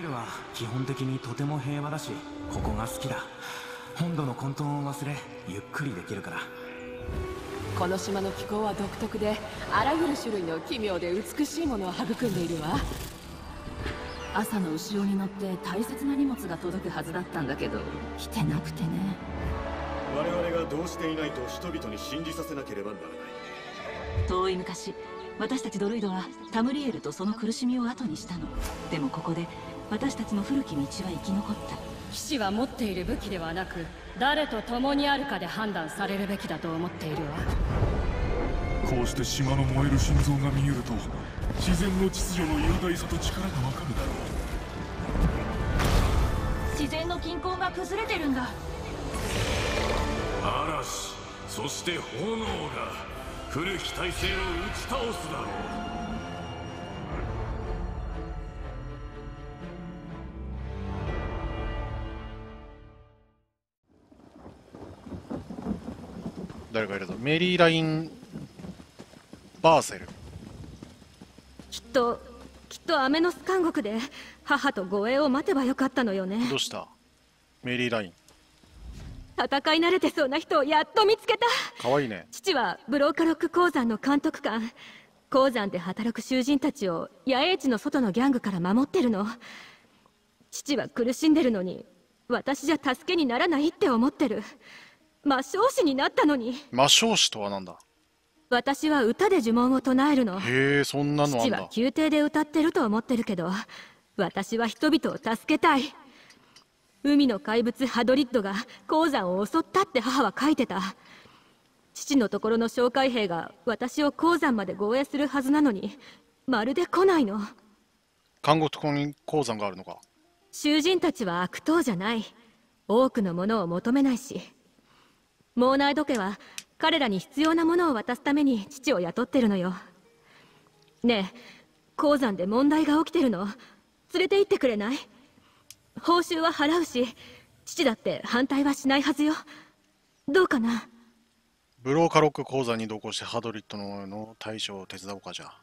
イルは基本的にとても平和だしここが好きだ。本土の混沌を忘れゆっくりできるから。この島の気候は独特であらゆる種類の奇妙で美しいものを育んでいるわ。朝の後ろに乗って大切な荷物が届くはずだったんだけど来てなくてね。我々がどうしていないと人々に信じさせなければならない。遠い昔私たちドルイドはタムリエルとその苦しみを後にしたの。でもここで私たちの古き道は生き残った。騎士は持っている武器ではなく誰と共にあるかで判断されるべきだと思っているわ。こうして島の燃える心臓が見えると自然の秩序の雄大さと力がわかるだろう。自然の均衡が崩れてるんだ。嵐そして炎が古き体制を打ち倒すだろう誰かいるぞ。メリーラインバーセル。きっときっとアメノス監獄で母と護衛を待てばよかったのよね。どうした？メリーライン。戦い慣れてそうな人をやっと見つけた。かわいいね。父はブローカロック鉱山の監督官。鉱山で働く囚人たちを野営地の外のギャングから守ってるの。父は苦しんでるのに私じゃ助けにならないって思ってる魔性師になったのに。魔性師とは何だ？私は歌で呪文を唱えるの。へえそんなのあんだ。父は宮廷で歌ってると思ってるけど私は人々を助けたい。海の怪物ハドリッドが鉱山を襲ったって母は書いてた。父のところの紹介兵が私を鉱山まで護衛するはずなのにまるで来ないの。監獄に鉱山があるのか？囚人たちは悪党じゃない。多くのものを求めないしモーナイド家は彼らに必要なものを渡すために父を雇ってるのよ。ねえ鉱山で問題が起きてるの？連れて行ってくれない？報酬は払うし父だって反対はしないはずよ。どうかな？ブローカロック鉱山に同行してハドリットのの対処を手伝おうかじゃ。あ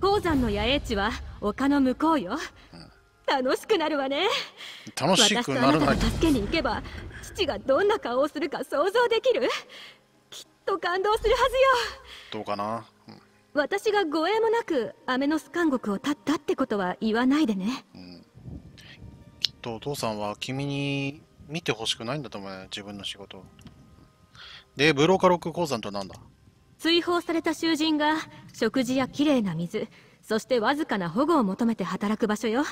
鉱山の野営地は丘の向こうよ、うん、楽しくなるわね。楽しくなるな助けに行けば父がどんな顔をするか想像できる？きっと感動するはずよ。どうかな、うん、私が護衛もなくアメノス監獄を立ったってことは言わないでね、うん。とお父さんは君に見てほしくないんだと思うね、自分の仕事。で、ブローカロック鉱山となんだ？追放された囚人が食事やきれいな水、そしてわずかな保護を求めて働く場所よ。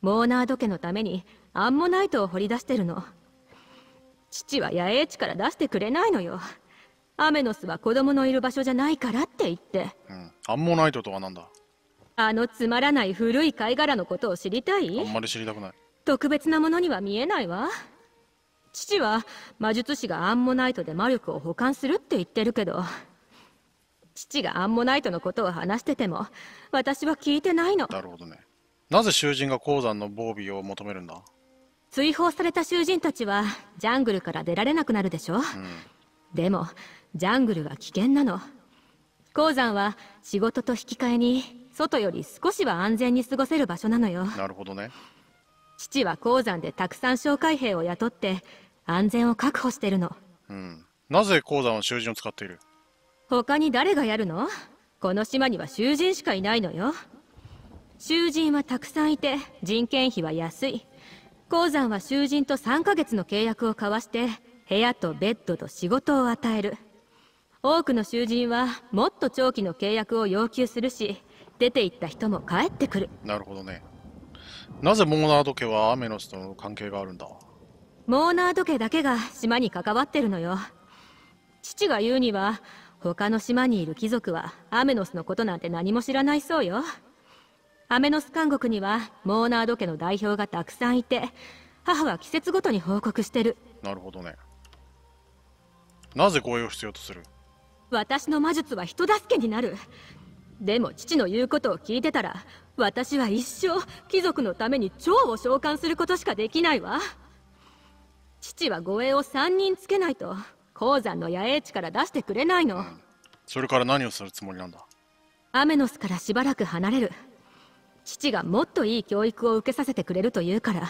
モーナード家のためにアンモナイトを掘り出してるの。父は野営地から出してくれないのよ。アメノスは子供のいる場所じゃないからって言って。うん。アンモナイトとは何だ？あのつまらない古い貝殻のことを知りたい？あんまり知りたくない。特別なものには見えないわ父は魔術師がアンモナイトで魔力を保管するって言ってるけど父がアンモナイトのことを話してても私は聞いてないのなるほどねなぜ囚人が鉱山の防備を求めるんだ？追放された囚人たちはジャングルから出られなくなるでしょ、うん、でもジャングルは危険なの鉱山は仕事と引き換えに外より少しは安全に過ごせる場所なのよなるほどね父は鉱山でたくさん紹介兵を雇って安全を確保してるの。うん。なぜ鉱山は囚人を使っている？他に誰がやるの？この島には囚人しかいないのよ。囚人はたくさんいて人件費は安い。鉱山は囚人と3ヶ月の契約を交わして部屋とベッドと仕事を与える。多くの囚人はもっと長期の契約を要求するし出て行った人も帰ってくる。なるほどね。なぜモーナード家はアメノスとの関係があるんだ？モーナード家だけが島に関わってるのよ。父が言うには他の島にいる貴族はアメノスのことなんて何も知らないそうよアメノス監獄にはモーナード家の代表がたくさんいて母は季節ごとに報告してる。なるほどね。なぜ護衛を必要とする？私の魔術は人助けになる。でも父の言うことを聞いてたら私は一生貴族のために蝶を召喚することしかできないわ。父は護衛を3人つけないと鉱山の野営地から出してくれないの、うん、それから何をするつもりなんだ？アメノスからしばらく離れる父がもっといい教育を受けさせてくれるというから。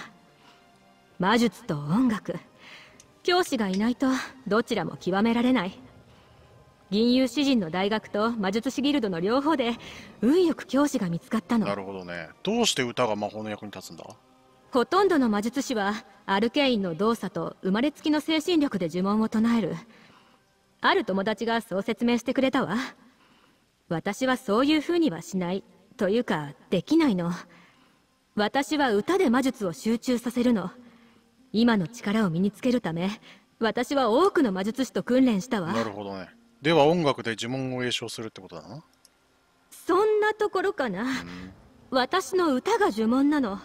魔術と音楽。教師がいないとどちらも極められない。銀融詩人の大学と魔術師ギルドの両方で運よく教師が見つかったの。なるほどね。どうして歌が魔法の役に立つんだ？ほとんどの魔術師はアルケインの動作と生まれつきの精神力で呪文を唱える。ある友達がそう説明してくれたわ。私はそういう風にはしないというかできないの。私は歌で魔術を集中させるの。今の力を身につけるため私は多くの魔術師と訓練したわ。なるほどね。では音楽で呪文を詠唱するってことだな。そんなところかな、私の歌が呪文なの。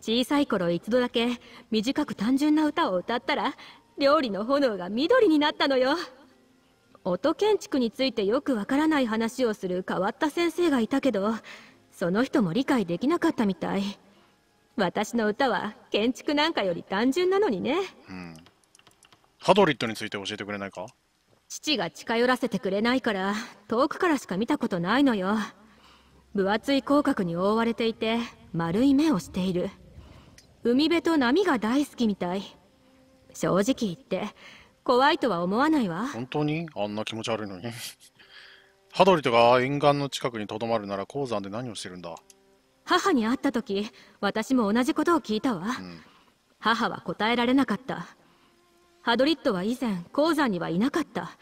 小さい頃一度だけ短く単純な歌を歌ったら料理の炎が緑になったのよ音建築についてよくわからない話をする変わった先生がいたけどその人も理解できなかったみたい。私の歌は建築なんかより単純なのにね。ハドリットについて教えてくれないか？父が近寄らせてくれないから遠くからしか見たことないのよ。分厚い口角に覆われていて丸い目をしている。海辺と波が大好きみたい。正直言って怖いとは思わないわ本当に？あんな気持ち悪いのに。ハドリットが沿岸の近くにとどまるなら鉱山で何をしてるんだ？母に会った時私も同じことを聞いたわ、ん母は答えられなかったハドリットは以前鉱山にはいなかった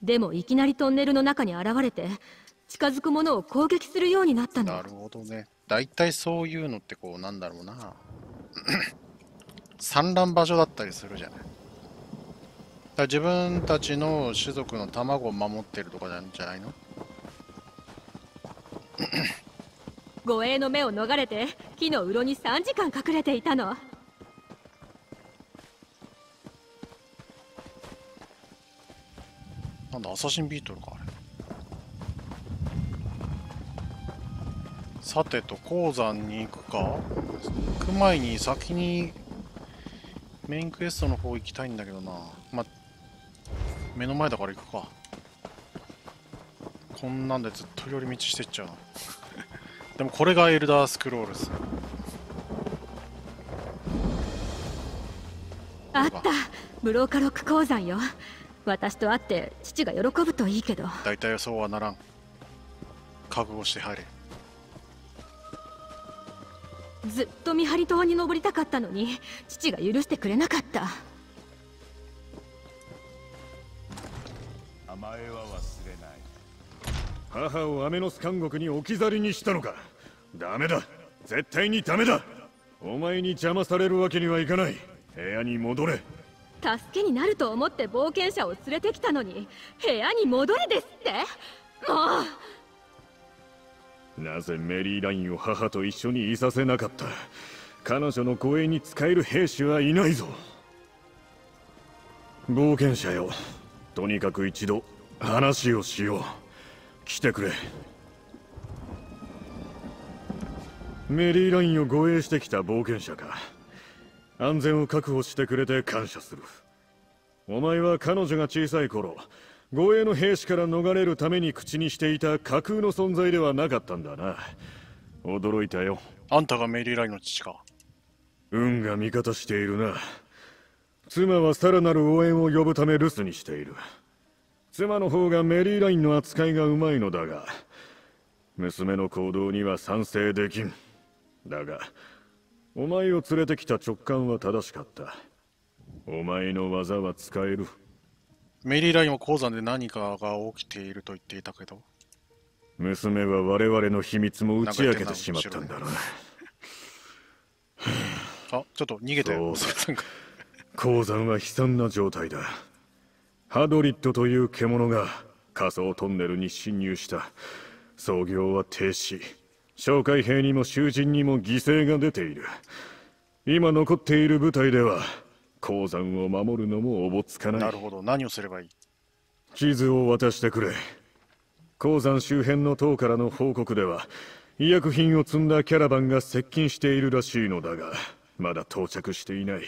でもいきなりトンネルの中に現れて近づく者を攻撃するようになったのなるほどね。だいたいそういうのってこうなんだろうな。産卵場所だったりするじゃない。自分たちの種族の卵を守ってるとかなんじゃないの？護衛の目を逃れて木の洞に3時間隠れていたのなんだ、アサシンビートルか、あれ。さてと、鉱山に行くか行く前に先にメインクエストの方行きたいんだけどな。ま、目の前だから行くか。こんなんでずっと寄り道してっちゃうな。でもこれがエルダースクロールズ。あったブローカロック鉱山よ私と会って父が喜ぶといいけど大体そうはならん。覚悟して入れ。ずっと見張り塔に登りたかったのに父が許してくれなかった前は忘れない。母をアメノス監獄に置き去りにしたのか。ダメだ。絶対にダメだ。お前に邪魔されるわけにはいかない。部屋に戻れ。助けになると思って冒険者を連れてきたのに部屋に戻れですって？もう。なぜメリーラインを母と一緒にいさせなかった？彼女の護衛に使える兵士はいないぞ。冒険者よとにかく一度話をしよう。来てくれ。メリーラインを護衛してきた冒険者か。安全を確保してくれて感謝する。お前は彼女が小さい頃護衛の兵士から逃れるために口にしていた架空の存在ではなかったんだな。驚いたよ。あんたがメリーラインの父か。運が味方しているな妻はさらなる応援を呼ぶため留守にしている。妻の方がメリーラインの扱いがうまいのだが娘の行動には賛成できん。だがお前を連れてきた直感は正しかった。お前の技は使える。メリーラインは鉱山で何かが起きていると言っていたけど。娘は我々の秘密も打ち明けてしまったんだな。あ、ちょっと逃げたよ。そうなんか鉱山は悲惨な状態だ。ハドリットという獣が仮想トンネルに侵入した。操業は停止。哨戒兵にも囚人にも犠牲が出ている。今残っている部隊では鉱山を守るのもおぼつかない。なるほど。何をすればいい？地図を渡してくれ。鉱山周辺の塔からの報告では医薬品を積んだキャラバンが接近しているらしいのだがまだ到着していない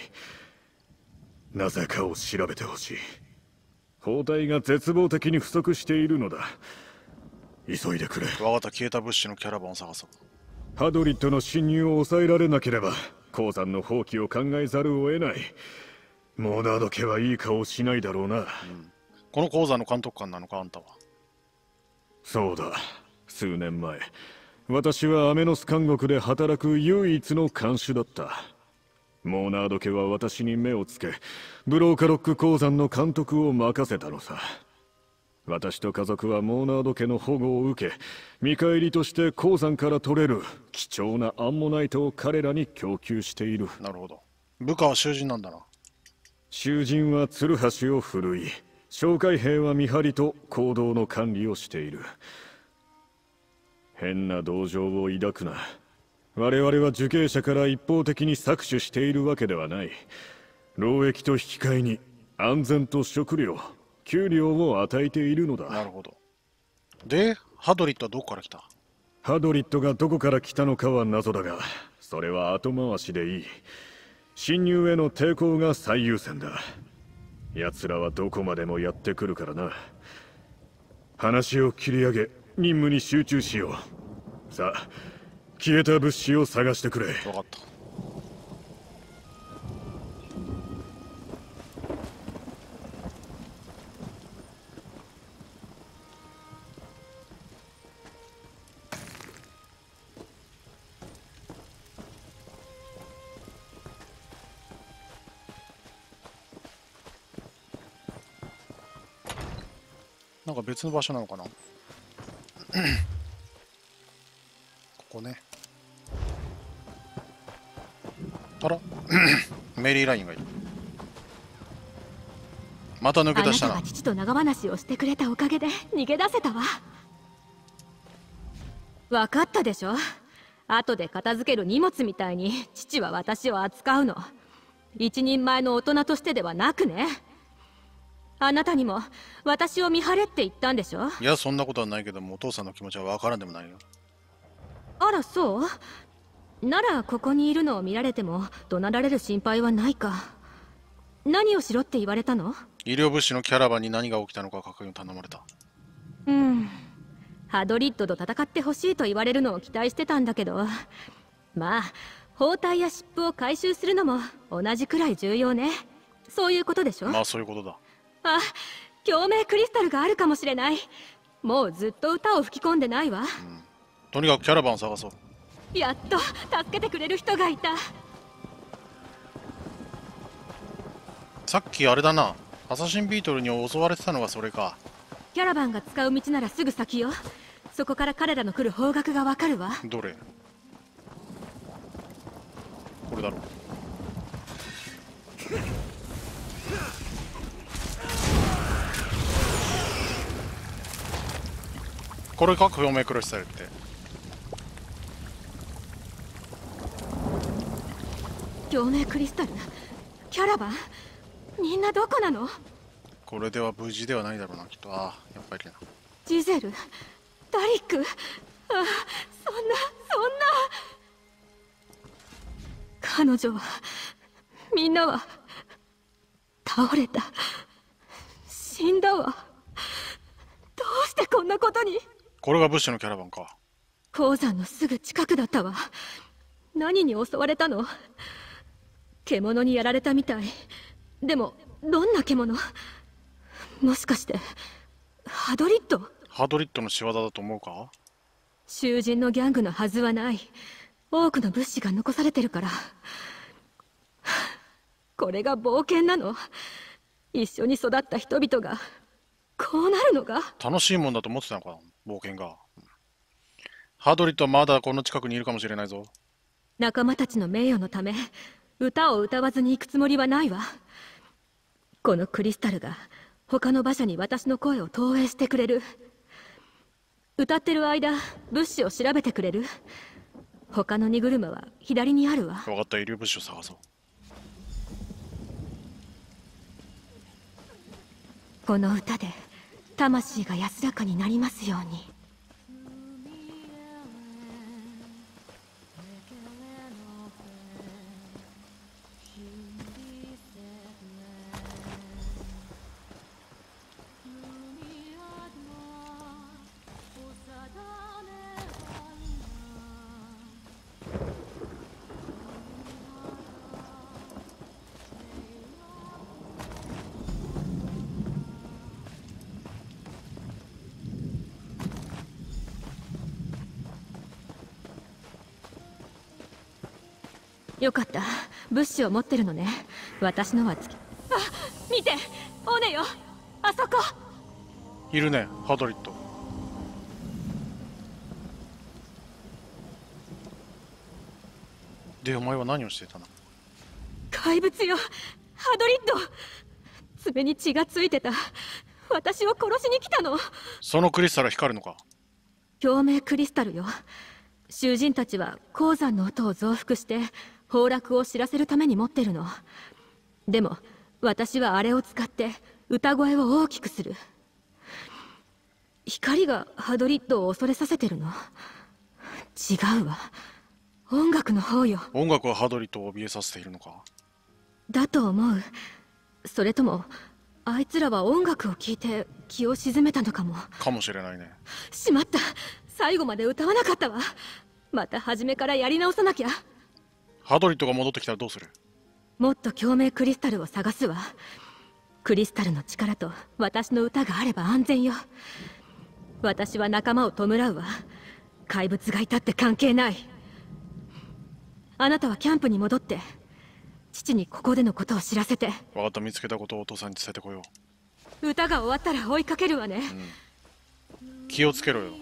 なぜかを調べてほしい。包帯が絶望的に不足しているのだ。急いでくれ。わかった消えた物資のキャラバンを探そう。ハドリットの侵入を抑えられなければ鉱山の放棄を考えざるを得ない。モーナード家はいい顔しないだろうな、この講座の監督官なのかあんたは。そうだ。数年前。私はアメノス監獄で働く唯一の看守だったモーナード家は私に目をつけブローカロック鉱山の監督を任せたのさ。私と家族はモーナード家の保護を受け見返りとして鉱山から取れる貴重なアンモナイトを彼らに供給している。なるほど。部下は囚人なんだな。囚人は鶴橋を振るい紹介兵は見張りと行動の管理をしている。変な同情を抱くな我々は受刑者から一方的に搾取しているわけではない。労役と引き換えに安全と食料給料を与えているのだ。なるほど。でハドリットはどこから来た？ハドリットがどこから来たのかは謎だがそれは後回しでいい。侵入への抵抗が最優先だ。奴らはどこまでもやってくるからな。話を切り上げ任務に集中しよう。さあ消えた物資を探してくれ。分かった。なんか別の場所なのかな？ここね。あら。メリーラインがいるまた抜けあな出したな。たが父と長話をしてくれたおかげで逃げ出せたわ。分かったでしょ？後で片付ける荷物みたいに父は私を扱うの。一人前の大人としてではなくね。あなたにも私を見張れって言ったんでしょ？いやそんなことはないけどもお父さんの気持ちは分からんでもないよ。あらそう？ならここにいるのを見られても怒鳴られる心配はないか。何をしろって言われたの？医療物資のキャラバンに何が起きたのか確認を頼まれた。うん。ハドリッドと戦ってほしいと言われるのを期待してたんだけど。まあ包帯や湿布を回収するのも同じくらい重要ね。そういうことでしょ？まあそういうことだ。あ共鳴クリスタルがあるかもしれない。もうずっと歌を吹き込んでないわ。とにかくキャラバンを探そうやっと助けてくれる人がいた。さっきあれだな。アサシンビートルに襲われてたのがそれか。キャラバンが使う道ならすぐ先よ。そこから彼らの来る方角がわかるわ。どれ？これだろこれか表面クロスタイルって共鳴クリスタル。キャラバン？みんなどこなの？これでは無事ではないだろうなきっと。ああやっぱりな。ジゼル。ダリック。あそんなそんな。彼女はみんなは倒れた。死んだわ。どうしてこんなことに？これがブッシュのキャラバンか。鉱山のすぐ近くだったわ。何に襲われたの？獣にやられたみたい。でもどんな獣？もしかしてハドリッド？ハドリットの仕業だと思うか？囚人のギャングのはずはない。多くの物資が残されてるから。これが冒険なの？一緒に育った人々が。こうなるのが楽しいもんだと思ってたのか？な冒険が。ハドリットはまだこの近くにいるかもしれないぞ。仲間たちの名誉のため歌を歌わずに行くつもりはないわ。このクリスタルが他の馬車に私の声を投影してくれる。歌ってる間物資を調べてくれる。他の荷車は左にあるわ。分かった医療物資を探そう。この歌で魂が安らかになりますようによかった。物資を持ってるのね。私のはつき。あ見て。オネよ。あそこ。いるねハドリットでお前は何をしていたの？怪物よ。ハドリッド。爪に血がついてた。私を殺しに来たの。そのクリスタル光るのか？共鳴クリスタルよ。囚人たちは鉱山の音を増幅して崩落を知らせるために持ってるの。でも私はあれを使って歌声を大きくする。光がハドリッドを恐れさせてるの。違うわ。音楽の方よ。音楽はハドリットを怯えさせているのか？だと思う。それともあいつらは音楽を聴いて気を鎮めたのかも。かもしれないね。しまった。最後まで歌わなかったわ。また初めからやり直さなきゃハドリットが戻ってきたらどうする？もっと共鳴クリスタルを探すわ。クリスタルの力と私の歌があれば安全よ。私は仲間を弔うわ。怪物がいたって関係ない。あなたはキャンプに戻って父にここでのことを知らせて。分かった。見つけたことをお父さんに伝えてこよ歌が終わったら追いかけるわね、う気をつけろよ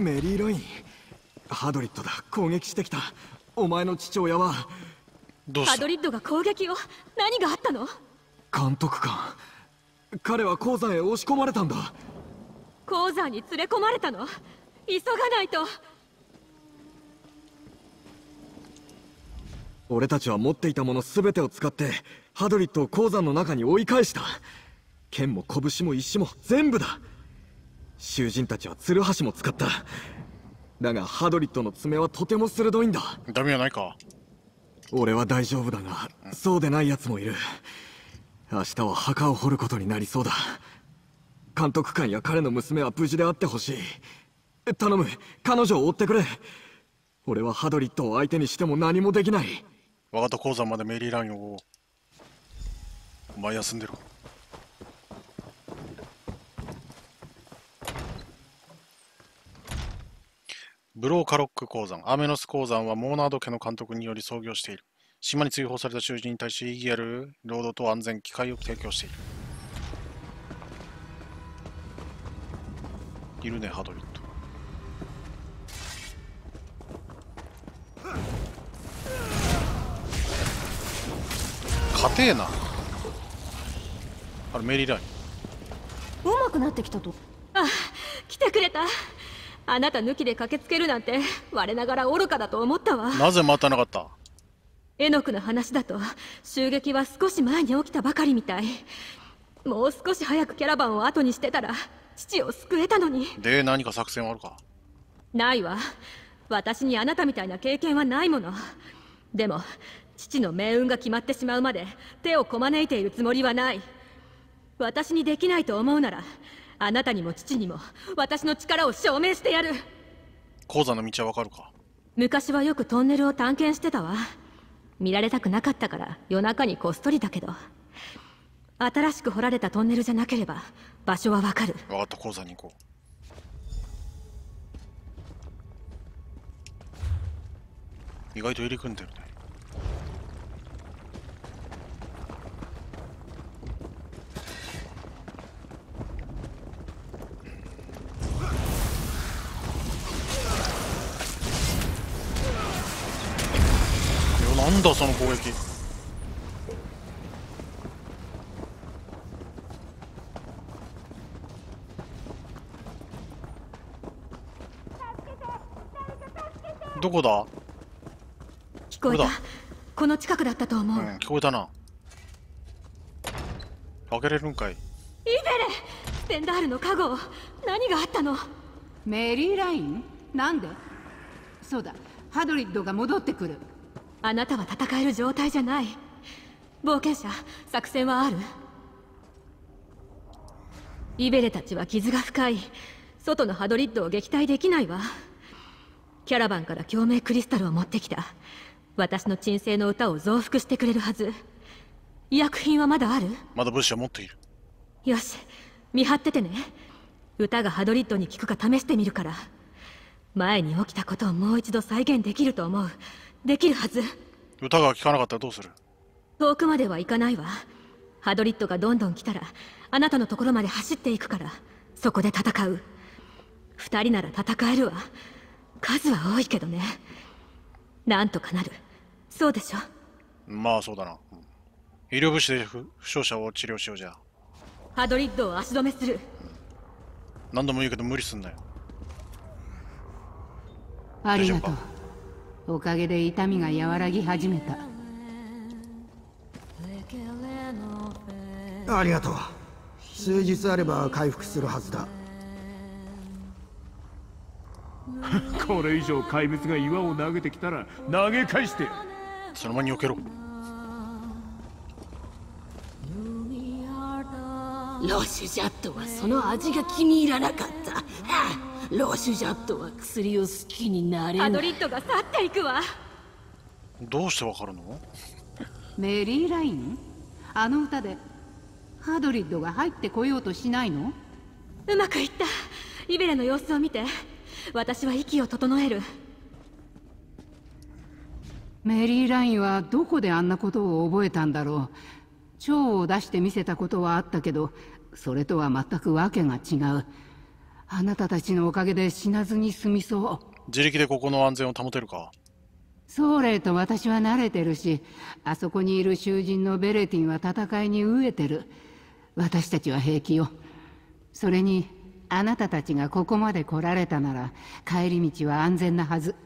メリーライン。ハドリットだ。攻撃してきた。お前の父親は。どうした？ハドリッドが攻撃を？何があったの？監督官。彼は鉱山へ押し込まれたんだ。鉱山に連れ込まれたの？急がないと。俺たちは持っていたもの全てを使ってハドリットを鉱山の中に追い返した。剣も拳も石も全部だ囚人たちはツルハシも使った。だがハドリットの爪はとても鋭いんだ。ダメはないか。俺は大丈夫だがそうでない奴もいる。明日は墓を掘ることになりそうだ。監督官や彼の娘は無事であってほしい。頼む彼女を追ってくれ。俺はハドリットを相手にしても何もできない。分かった鉱山までメリーラインを。お前休んでろブローカロック鉱山アメノス鉱山はモーナード家の監督により創業している。島に追放された囚人に対し意義ある労働と安全機会を提供している。いるねハドリット硬えな。あれメリーライン。うまくなってきたと。あ来てくれた。あなた抜きで駆けつけるなんて我ながら愚かだと思ったわ。なぜ待たなかった？エノクの話だと襲撃は少し前に起きたばかりみたい。もう少し早くキャラバンを後にしてたら父を救えたのに。で何か作戦はあるか？ないわ。私にあなたみたいな経験はないもの。でも父の命運が決まってしまうまで手をこまねいているつもりはない。私にできないと思うならあなたにも父にも私の力を証明してやる。鉱山の道はわかるか？昔はよくトンネルを探検してたわ。見られたくなかったから夜中にこっそりだけど。新しく掘られたトンネルじゃなければ場所はわかる。分かった鉱山に行こう。意外と入り組んでるねなんだその攻撃。どこだ？聞こえた。これだ？この近くだったと思う、うん聞こえたな。開けれるんかい。イベレステンダールの加護何があったの？メリーライン？なんで？そうだハドリッドが戻ってくるあなたは戦える状態じゃない。冒険者作戦はある。イベレたちは傷が深い。外のハドリッドを撃退できないわ。キャラバンから共鳴クリスタルを持ってきた。私の鎮静の歌を増幅してくれるはず。医薬品はまだある？まだ物資は持っている。よし見張っててね。歌がハドリッドに効くか試してみるから。前に起きたことをもう一度再現できると思うできるはず。歌が効かなかったらどうする？遠くまでは行かないわ。ハドリッドがどんどん来たらあなたのところまで走っていくからそこで戦う。二人なら戦えるわ。数は多いけどね。なんとかなる。そうでしょ？まあそうだな、うん。医療物資で負負傷者を治療しようじゃ。ハドリッドを足止めする。何度も言うけど無理すんなよ。ありがとうおかげで痛みが和らぎ始めた。ありがとう。数日あれば回復するはずだ。これ以上怪物が岩を投げてきたら投げ返して。その間に避けろ。ロシュジャットはその味が気に入らなかった。はあロシュジャットは薬を好きになれないハドリッドが去っていくわ。どうしてわかるの？メリーライン？あの歌でハドリッドが入ってこようとしないの？うまくいった。イベレの様子を見て。私は息を整える。メリーラインはどこであんなことを覚えたんだろう？蝶を出して見せたことはあったけどそれとは全く訳が違うあなたたちのおかげで死なずに済みそう。自力でここの安全を保てるか？ソーレイと私は慣れてるしあそこにいる囚人のベレティンは戦いに飢えてる。私たちは平気よ。それにあなたたちがここまで来られたなら帰り道は安全なはず。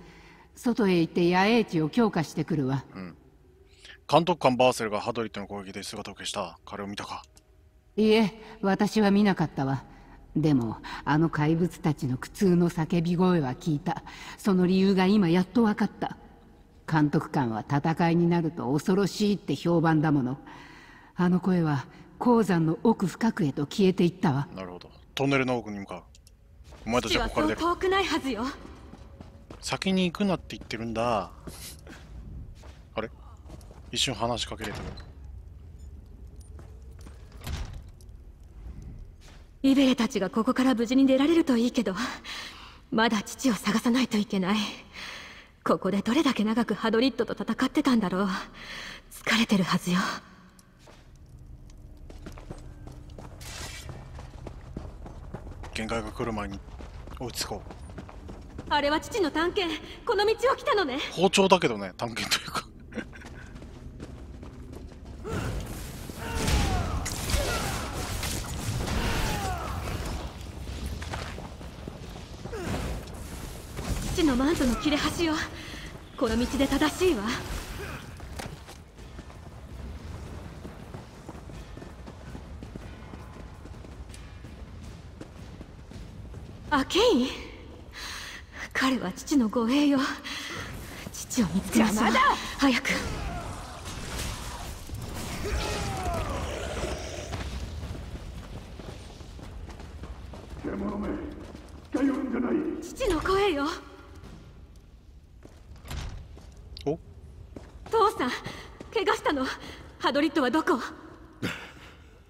外へ行って野営地を強化してくるわ。監督官バーセルがハドリットの攻撃で姿を消した。彼を見たか？いえ私は見なかったわでもあの怪物たちの苦痛の叫び声は聞いた。その理由が今やっと分かった。監督官は戦いになると恐ろしいって評判だもの。あの声は鉱山の奥深くへと消えていったわ。なるほど。トンネルの奥に向かう。お前たち父はここから出る。遠くないはずよ。先に行くなって言ってるんだ。あれ？一瞬話しかけれたけどイベレたちがここから無事に出られるといいけどまだ父を探さないといけない。ここでどれだけ長くハドリッドと戦ってたんだろう。疲れてるはずよ。限界が来る前に追いつこう。あれは父の探検。この道を来たのね。包丁だけどね探検というか父のマントの切れ端よ。この道で正しいわ。アケイン？彼は父の護衛よ。父を見つけましょう早く。獣め近寄るんじゃない。父の声よお父さん怪我したの？ハドリッドはどこ？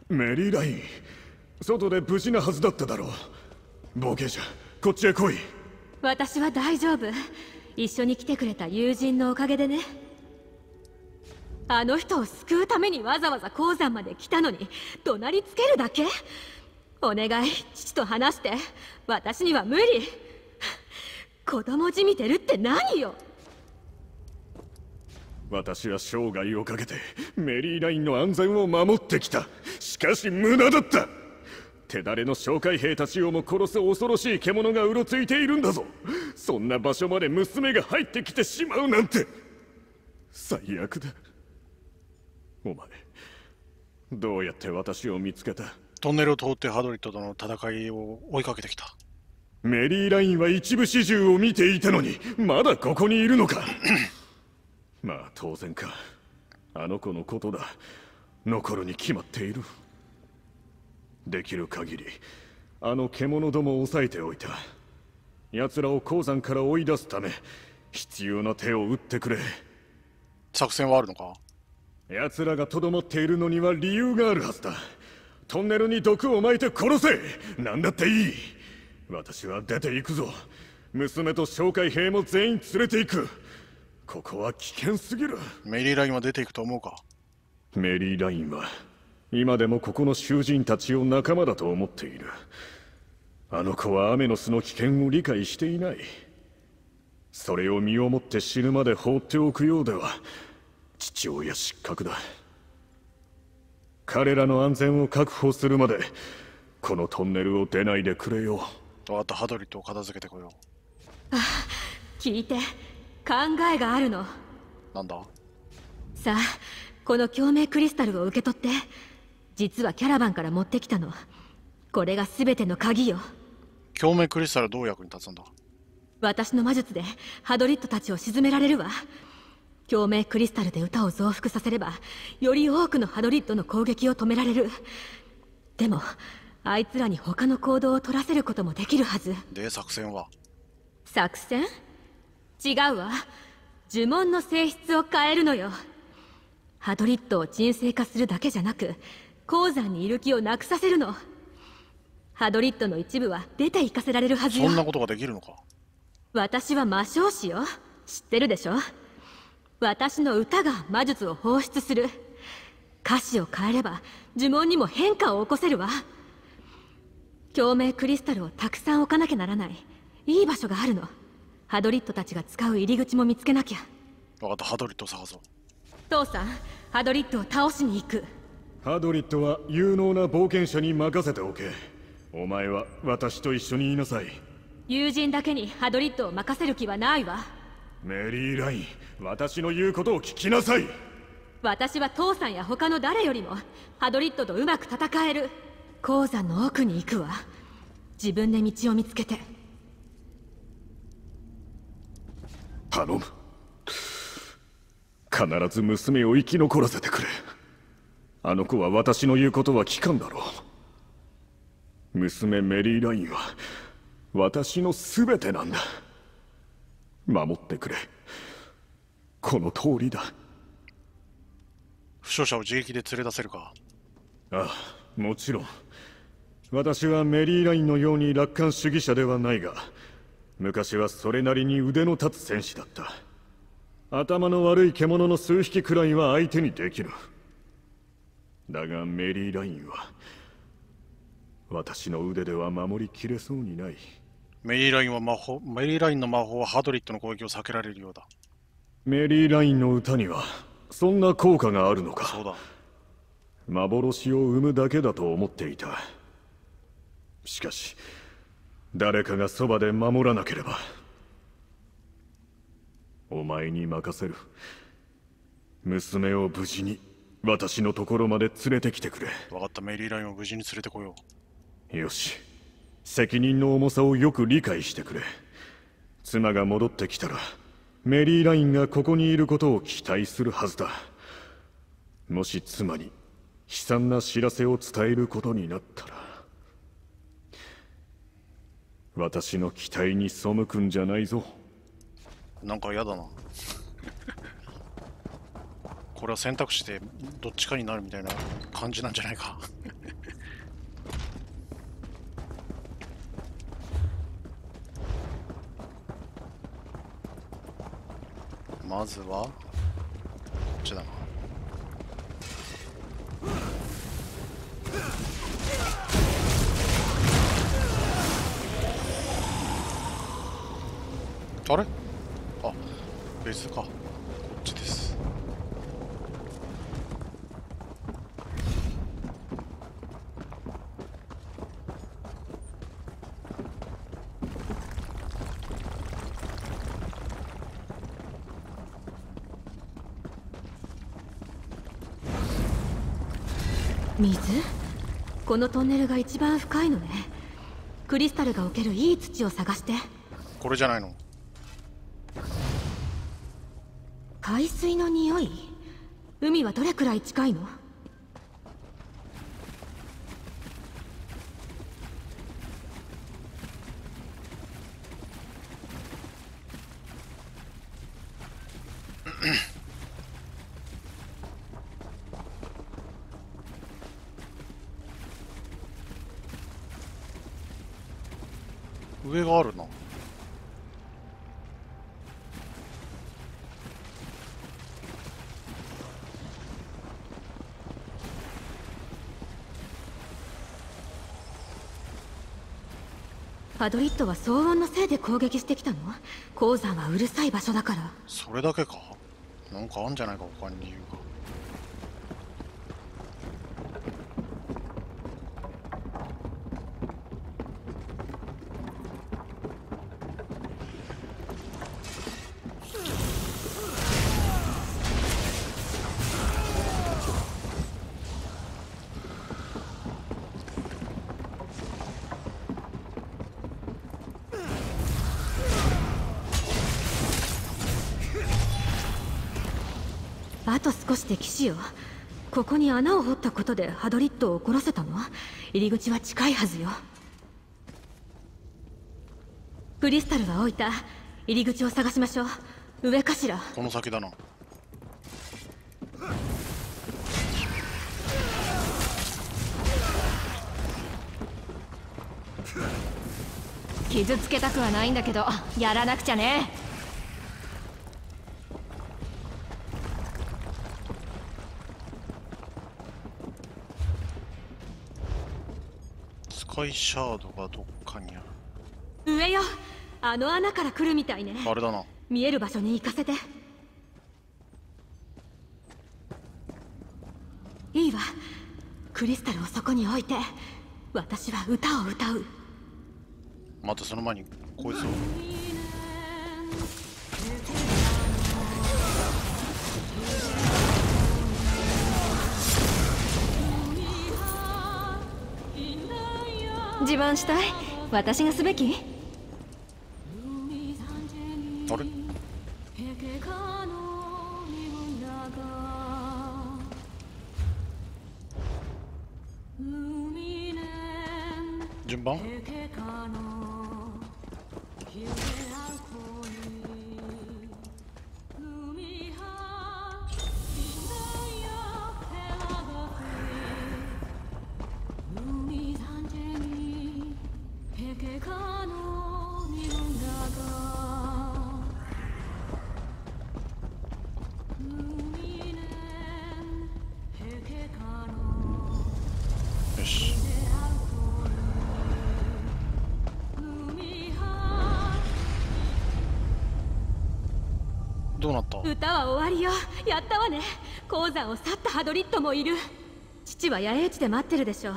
メリーライン。外で無事なはずだっただろう。冒険者こっちへ来い。私は大丈夫。一緒に来てくれた友人のおかげでね。あの人を救うためにわざわざ鉱山まで来たのに怒鳴りつけるだけ？お願い父と話して。私には無理。子供じみてるって何よ？私は生涯をかけてメリーラインの安全を守ってきた。しかし無駄だった。手だれの紹介兵たちをも殺す恐ろしい獣がうろついているんだぞ。そんな場所まで娘が入ってきてしまうなんて。最悪だ。お前どうやって私を見つけた？トンネルを通ってハドリットとの戦いを追いかけてきた。メリーラインは一部始終を見ていたのにまだここにいるのかまあ当然か。あの子のことだ。残るに決まっている。できる限りあの獣どもを抑えておいた。奴らを鉱山から追い出すため必要な手を打ってくれ。作戦はあるのか？奴らがとどまっているのには理由があるはずだ。トンネルに毒を撒いて殺せ。何だっていい。私は出て行くぞ。娘と紹介兵も全員連れて行くここは危険すぎる。メリーラインは出ていくと思うか？メリーラインは今でもここの囚人たちを仲間だと思っている。あの子はアメノスの危険を理解していない。それを身をもって死ぬまで放っておくようでは父親失格だ。彼らの安全を確保するまでこのトンネルを出ないでくれよ分かったハドリットを片付けてこよあ聞いて考えがあるの。うなんだ？さあこの共鳴クリスタルを受け取って実はキャラバンから持ってきたの。これが全ての鍵よ。共鳴クリスタルどう役に立つんだ？私の魔術でハドリットたちを沈められるわ。共鳴クリスタルで歌を増幅させればより多くのハドリットの攻撃を止められる。でもあいつらに他の行動を取らせることもできるはず。で作戦は？作戦？違うわ。呪文の性質を変えるのよ。ハドリットを沈静化するだけじゃなく鉱山にいる気をなくさせるの。ハドリットの一部は出て行かせられるはずよ。そんなことができるのか？私は魔性師よ知ってるでしょ？私の歌が魔術を放出する。歌詞を変えれば呪文にも変化を起こせるわ。共鳴クリスタルをたくさん置かなきゃならない。いい場所があるのハドリットたちが使う入り口も見つけなきゃ。分かった。ハドリットを探そう。父さんハドリットを倒しに行く。ハドリットは有能な冒険者に任せておけ。お前は私と一緒にいなさい。友人だけにハドリットを任せる気はないわ。メリーライン私の言うことを聞きなさい。私は父さんや他の誰よりもハドリットとうまく戦える鉱山の奥に行くわ。自分で道を見つけて頼む。必ず娘を生き残らせてくれ。あの子は私の言うことは聞かんだろう。娘メリーラインは私の全てなんだ。守ってくれ。この通りだ。負傷者を自撃で連れ出せるか。ああもちろん。私はメリーラインのように楽観主義者ではないが昔はそれなりに腕の立つ戦士だった。頭の悪い獣の数匹くらいは相手にできる。だがメリーラインは私の腕では守りきれそうにない。メリーラインは魔法メリーラインの魔法はハドリットの攻撃を避けられるようだ。メリーラインの歌にはそんな効果があるのか。そうだ。幻を生むだけだと思っていた。しかし誰かがそばで守らなければ。お前に任せる。娘を無事に私のところまで連れてきてくれ。分かった。メリーラインを無事に連れてこよよし。責任の重さをよく理解してくれ。妻が戻ってきたらメリーラインがここにいることを期待するはずだ。もし妻に悲惨な知らせを伝えることになったら私の期待に背くんじゃないぞ。なんか嫌だな。これは選択肢でどっちかになるみたいな感じなんじゃないか。まずはこっちだな。あれ？あ別か。こっちです。水？このトンネルが一番深いのね。クリスタルが置けるいい土を探して。これじゃないの？海水の匂い？海はどれくらい近いの上があるなアドリッドは騒音のせいで攻撃してきたの？鉱山はうるさい場所だから。それだけか？なんかあんじゃないか他に理由が。しで騎士よ。ここに穴を掘ったことでハドリットを怒らせたの？入り口は近いはずよ。クリスタルは置いた。入り口を探しましょう。上かしら。この先だな。傷つけたくはないんだけどやらなくちゃねスカイシャードがどっかにあ上よ。あの穴から来るみたいね。るあれだな。見える場所に行かせて。いいわ。クリスタルをそこに置いて私は歌を歌う。待ってその前にこいつを自慢したい。私がすべき？あれ？順番？歌は終わりよ。やったわね。鉱山を去ったハドリッドもいる。父は野営地で待ってるでしょう。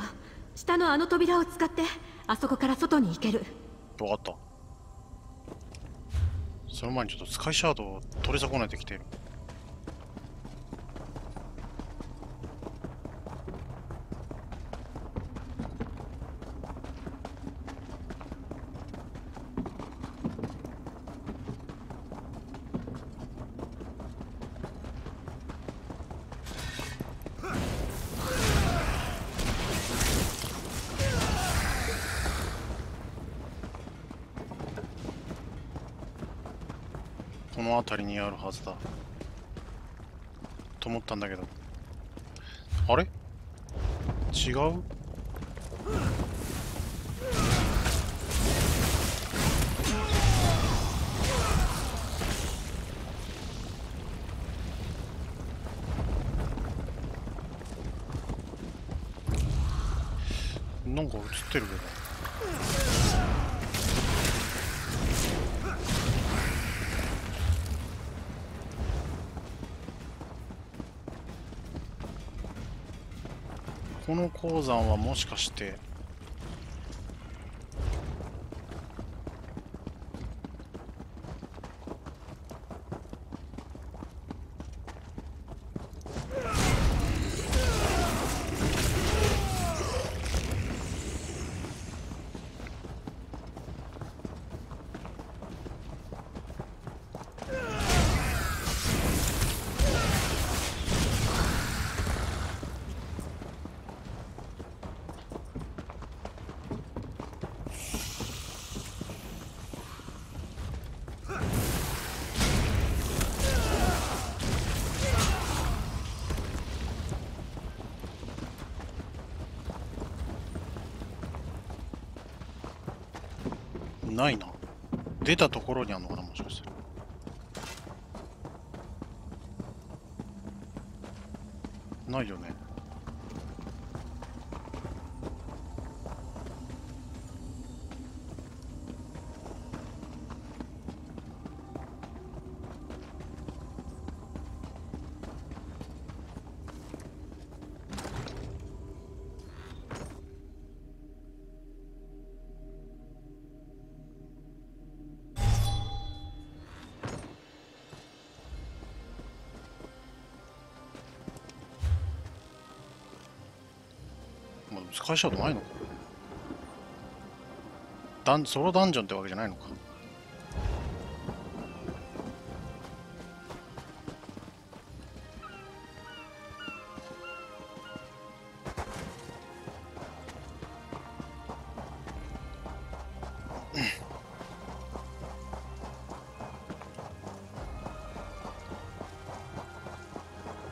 下のあの扉を使ってあそこから外に行ける。分かった。その前にちょっとスカイシャードを取り損ねてきて。るこの辺りにあるはずだ。と思ったんだけど。あれ？違う？なんか映ってるけど。の鉱山はもしかしてないな出たところにあるのかなもしかして。ないよね。まあ、使いしたことないのかダンソロダンジョンってわけじゃないのか？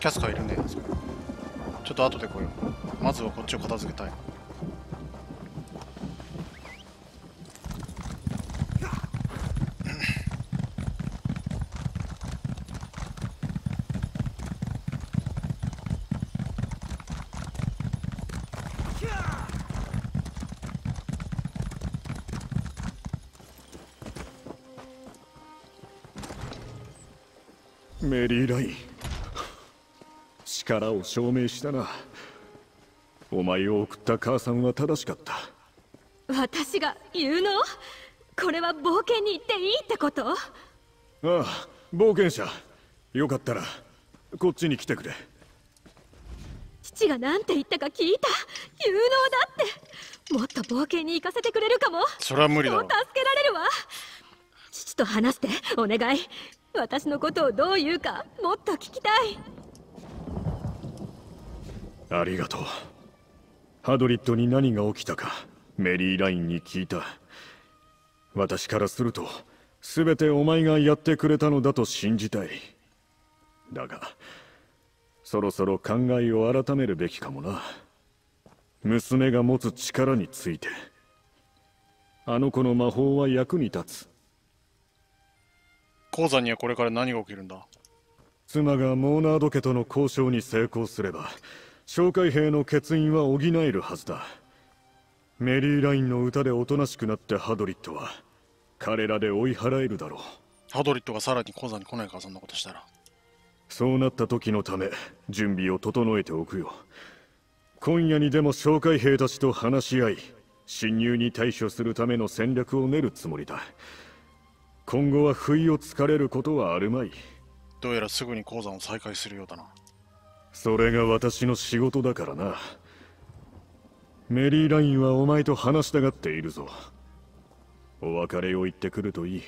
キャスカーいるね。ちょっと後で片付けたい。メリーライン。力を証明したな。お前を送った母さんは正しかった。私が言うの？これは冒険に行っていいってこと？ああ冒険者。よかったらこっちに来てくれ。父が何て言ったか聞いた？有能だって。もっと冒険に行かせてくれるかも。それは無理だろそう助けられるわ。父と話してお願い。私のことをどう言うかもっと聞きたい。ありがとうハドリットに何が起きたかメリーラインに聞いた。私からすると全てお前がやってくれたのだと信じたい。だがそろそろ考えを改めるべきかもな。娘が持つ力について。あの子の魔法は役に立つ。鉱山にはこれから何が起きるんだ？妻がモーナード家との交渉に成功すれば紹介兵の欠員は補えるはずだ。メリーラインの歌でおとなしくなったハドリットは彼らで追い払えるだろう。ハドリットがさらに鉱山に来ないかそんなことしたら。そうなった時のため準備を整えておくよ。今夜にでも紹介兵たちと話し合い侵入に対処するための戦略を練るつもりだ。今後は不意をつかれることはあるまい。どうやらすぐに鉱山を再開するようだなそれが私の仕事だからな。メリーラインはお前と話したがっているぞ。お別れを言ってくるといい。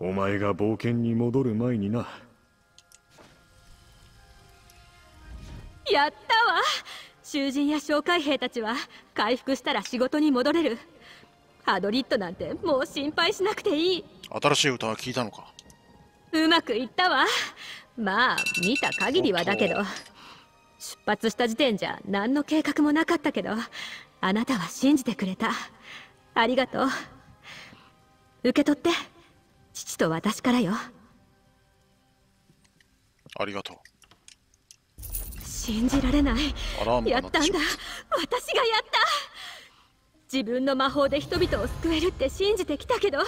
お前が冒険に戻る前にな。やったわ。囚人や紹介兵たちは回復したら仕事に戻れる。ハドリットなんてもう心配しなくていい。新しい歌は聞いたのか？うまくいったわまあ見た限りはだけど出発した時点じゃ何の計画もなかったけどあなたは信じてくれた。ありがとう。受け取って父と私からよ。ありがとう。信じられない。やったんだ。私がやった。自分の魔法で人々を救えるって信じてきたけどやっ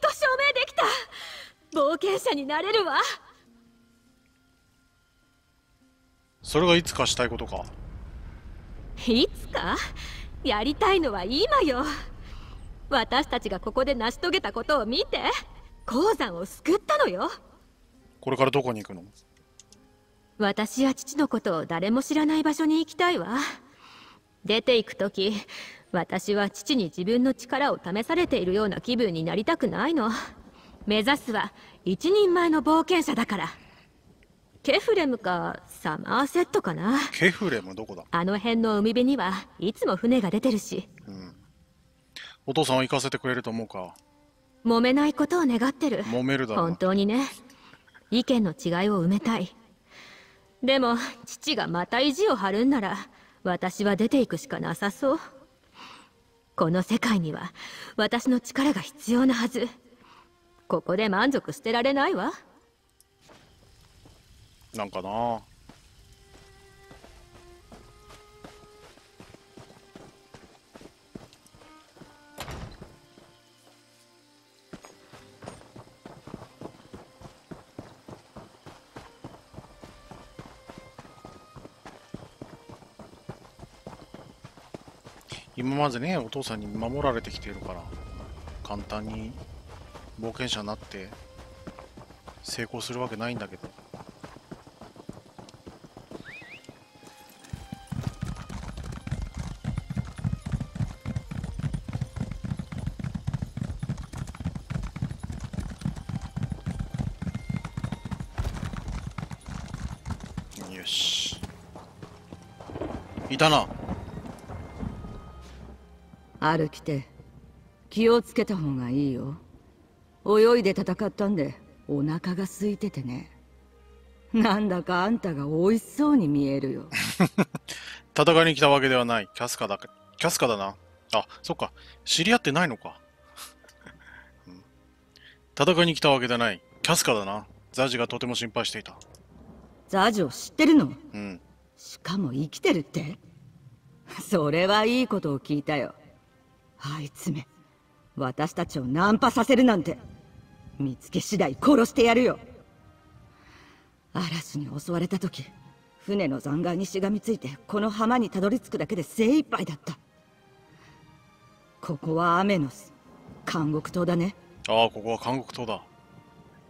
と証明できた。冒険者になれるわそれがいつかしたいことか。いつか？やりたいのは今よ。私たちがここで成し遂げたことを見て鉱山を救ったのよ。これからどこに行くの？私や父のことを誰も知らない場所に行きたいわ。出て行く時私は父に自分の力を試されているような気分になりたくないの。目指すは一人前の冒険者だからケフレムかサマーセットかな？ケフレムどこだ？あの辺の海辺にはいつも船が出てるし。お父さんは行かせてくれると思うか？揉めないことを願ってる。揉めるだ本当にね。意見の違いを埋めたい。でも父がまた意地を張るんなら私は出ていくしかなさそう。この世界には私の力が必要なはず。ここで満足してられないわなんかな。今までねお父さんに守られてきているから簡単に冒険者になって成功するわけないんだけどよしいたな。歩きて。気をつけた方がいいよ。泳いで戦ったんでお腹が空いててね。なんだかあんたが美味しそうに見えるよ。戦いに来たわけではない。キャスカだ。けキャスカだな。あそっか。知り合ってないのか。うん。戦いに来たわけではない。キャスカだな。ザジがとても心配していた。ザジを知ってるの？うんしかも生きてるって？それはいいことを聞いたよ。あいつめ私たちをナンパさせるなんて見つけ次第殺してやるよ。嵐に襲われた時船の残骸にしがみついてこの浜にたどり着くだけで精一杯だった。ここは雨の巣監獄島だね。ああここは監獄島だ。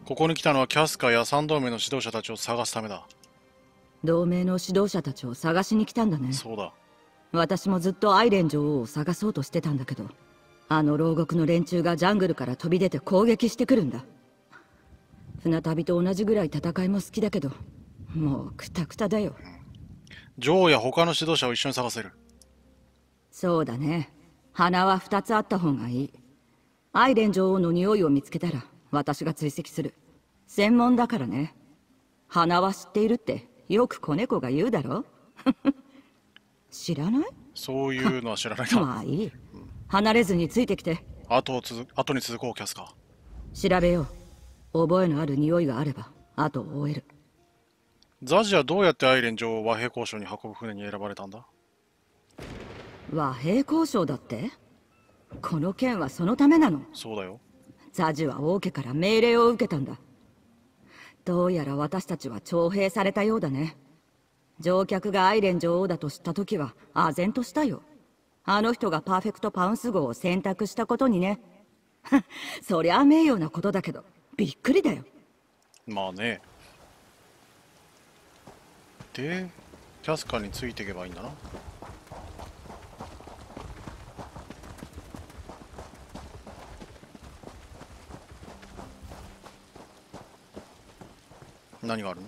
ここに来たのはキャスカや三同盟の指導者たちを探すためだ。同盟の指導者たちを探しに来たんだね。そうだ。私もずっとアイレン女王を探そうとしてたんだけどあの牢獄の連中がジャングルから飛び出て攻撃してくるんだ。船旅と同じぐらい戦いも好きだけどもうクタクタだよ。女王や他の指導者を一緒に探せる。そうだね。鼻は2つあった方がいい。アイレン女王の匂いを見つけたら私が追跡する。専門だからね。鼻は知っているってよく子猫が言うだろ？知らない？そういうのは知らないな まあいい。離れずについてきて。後を続後に続こうキャスカ調べよう。覚えのある匂いがあれば後を追える。ザジはどうやってアイレン女王を和平交渉に運ぶ船に選ばれたんだ？和平交渉だって？この件はそのためなの？そうだよ。ザジは王家から命令を受けたんだどうやら私たちは徴兵されたようだね。乗客がアイレン女王だと知った時は唖然としたよ。あの人がパーフェクトパウンス号を選択したことにね。そりゃ名誉なことだけどびっくりだよ。まあね。でキャスカーについていけばいいんだな。何があるの？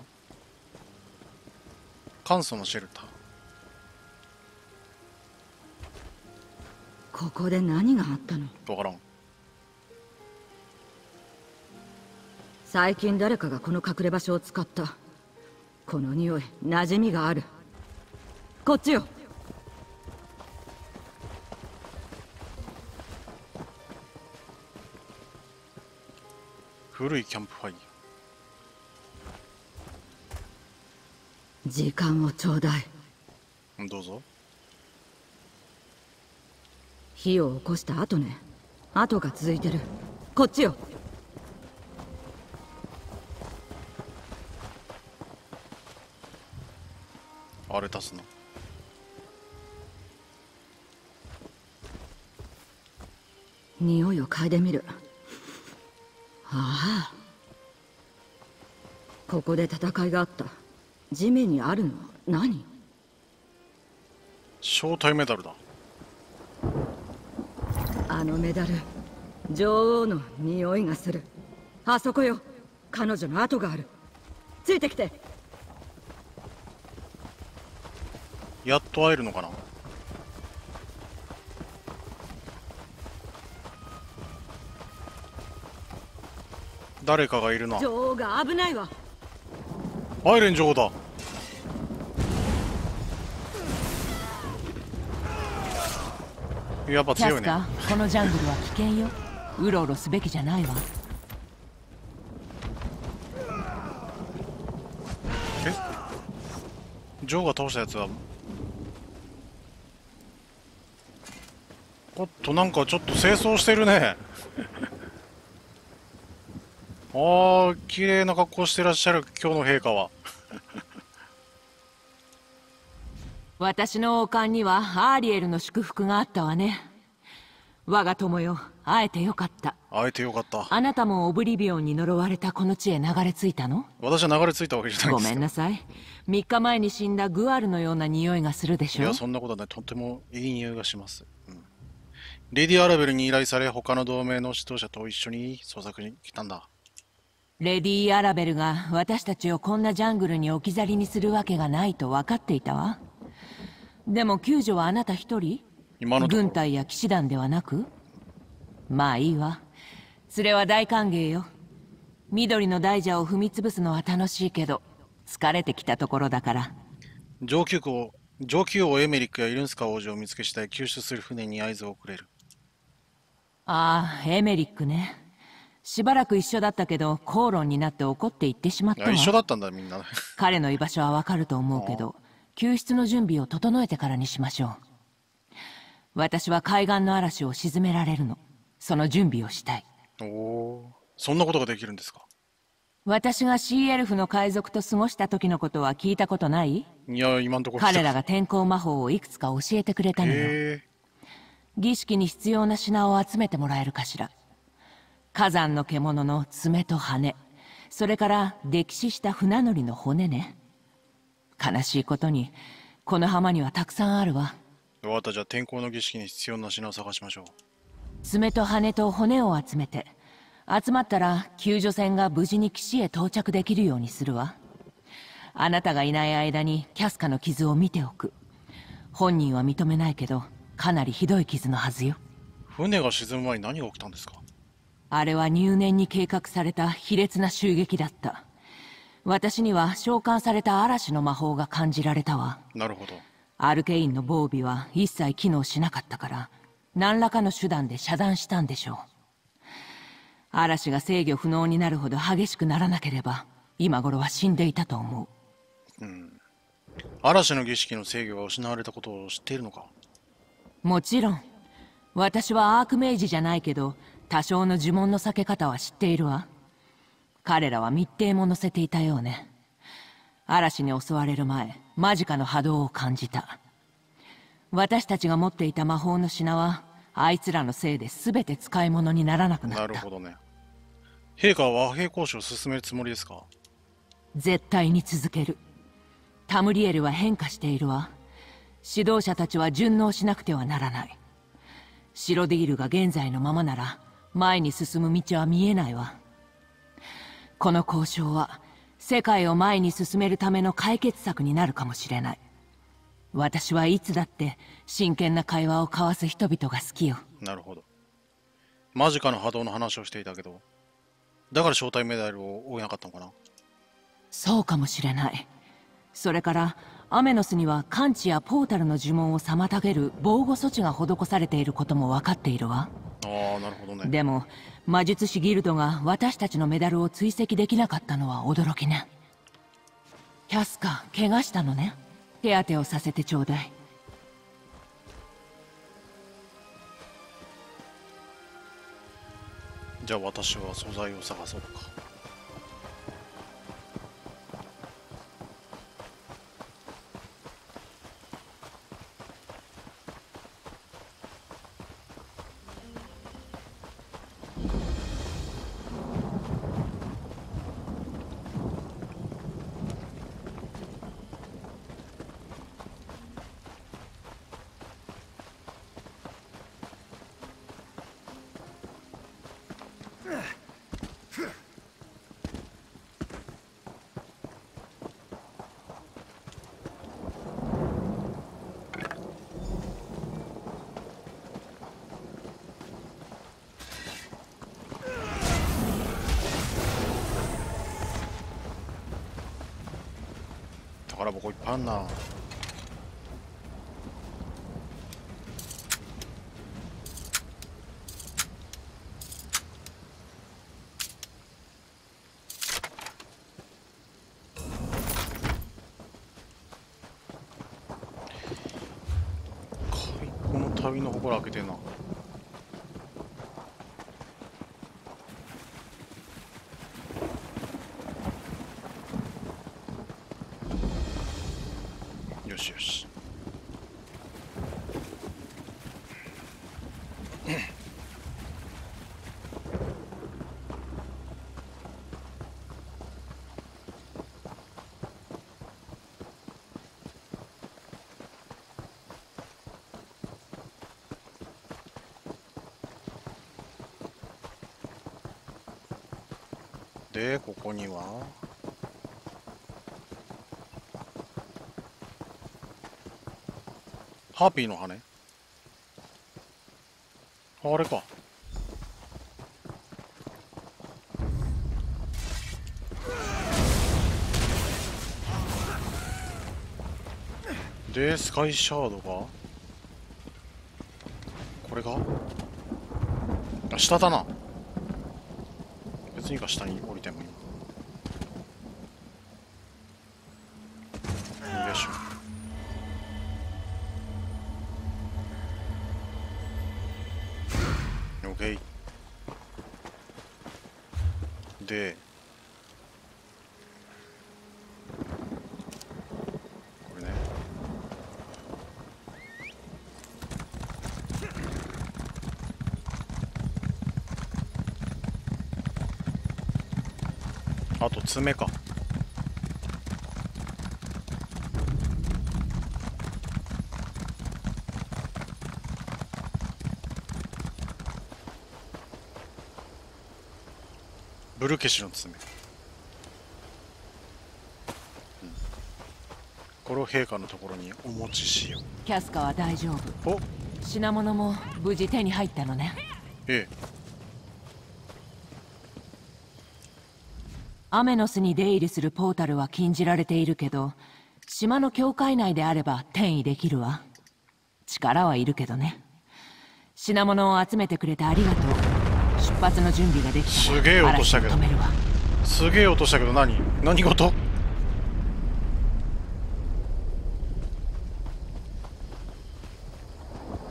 簡素のシェルター。ここで何があったの？わからん。最近誰かがこの隠れ場所を使った。この匂い馴染みがある。こっちよ。古いキャンプファイ時間をちょうだい。ヤどうぞ。火を起こした後ね。跡が続いてる。こっちよ。あれ立つな匂いを嗅いでみる。ああ。ここで戦いがあった地面にあるの？は何？招待メダルだ。あのメダル女王の匂いがする。あそこよ。彼女の跡がある。ついてきて。やっと会えるのかな？誰かがいるな。女王が危ないわアイレン女王だやっぱ強いねこのジャングルは危険ようろうろすべきじゃないわえジョーが倒したやつはおっとなんかちょっと清掃してるねあー綺麗な格好してらっしゃる今日の陛下は私の王冠にはアーリエルの祝福があったわね。我が友よ会えてよかった。会えてよかった。あなたもオブリビオンに呪われたこの地へ流れ着いたの？私は流れ着いたわけじゃないごですめんなさい。3日前に死んだグアルのような匂いがするでしょ？いやそんなことはない。とてもいい匂いがします、うん、レディ・アラベルに依頼され他の同盟の指導者と一緒に捜索に来たんだ。レディ・アラベルが私たちをこんなジャングルに置き去りにするわけがないと分かっていたわでも救助はあなた一人？今の軍隊や騎士団ではなく？まあいいわ。それは大歓迎よ。緑の大蛇を踏み潰すのは楽しいけど疲れてきたところだから。上級王上級王エメリックやイルンスカ王子を見つけ次第救出する船に合図を送れる。ああエメリックね。しばらく一緒だったけど口論になって怒って行ってしまったわあ一緒だったんだみんな彼の居場所はわかると思うけど救出の準備を整えてからにしましょう。私は海岸の嵐を沈められるの。その準備をしたい。おおそんなことができるんですか？私がシーエルフの海賊と過ごした時のことは聞いたことない？いや今んところ彼らが天候魔法をいくつか教えてくれたのよ。へ儀式に必要な品を集めてもらえるかしら。火山の獣の爪と羽。それから溺死した船乗りの骨ね悲しいことにこの浜にはたくさんあるわ。え分かった。じゃあ天候の儀式に必要な品を探しましょう。爪と羽と骨を集めて集まったら救助船が無事に岸へ到着できるようにするわ。あなたがいない間にキャスカの傷を見ておく。本人は認めないけどかなりひどい傷のはずよ。船が沈む前に何が起きたんですか？あれは入念に計画された卑劣な襲撃だった私には召喚された嵐の魔法が感じられたわ。なるほど。アルケインの防備は一切機能しなかったから何らかの手段で遮断したんでしょう。嵐が制御不能になるほど激しくならなければ今頃は死んでいたと思う。うん。嵐の儀式の制御が失われたことを知っているのか？もちろん。私はアークメイジじゃないけど多少の呪文の避け方は知っているわ彼らは密偵も乗せていたようね。嵐に襲われる前マジカの波動を感じた。私たちが持っていた魔法の品はあいつらのせいで全て使い物にならなくなった。なるほどね。陛下は和平交渉を進めるつもりですか？絶対に続ける。タムリエルは変化しているわ。指導者たちは順応しなくてはならない。シロディールが現在のままなら前に進む道は見えないわこの交渉は世界を前に進めるための解決策になるかもしれない。私はいつだって真剣な会話を交わす人々が好きよ。なるほど。マジカの波動の話をしていたけどだから招待メダルを追えなかったのかな？そうかもしれない。それからアメノスには感知やポータルの呪文を妨げる防護措置が施されていることも分かっているわ。ああなるほどね。でも魔術師ギルドが私たちのメダルを追跡できなかったのは驚きね。キャスカ怪我したのね。手当てをさせてちょうだい。じゃあ私は素材を探そうか。あんな。この旅の心開けてんな。ここには。ハーピーの羽。あれか。でスカイシャードが。これが？あ下だな。別にか下に降りてもいいしょオッケーでこれねあと爪か。ブルケシの爪、うん、これを陛下のところにお持ちしよう。キャスカは大丈夫。お。品物も無事手に入ったのね。ええアメノスに出入りするポータルは禁じられているけど島の境界内であれば転移できるわ。力はいるけどね。品物を集めてくれてありがとう。出発の準備ができたすげえ音したけど。嵐を止める。わすげえ音したけど何？何事？